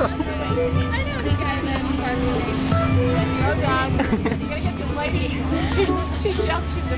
I know the guy that parked Oh, God. You gotta get this lady. She, she jumped in the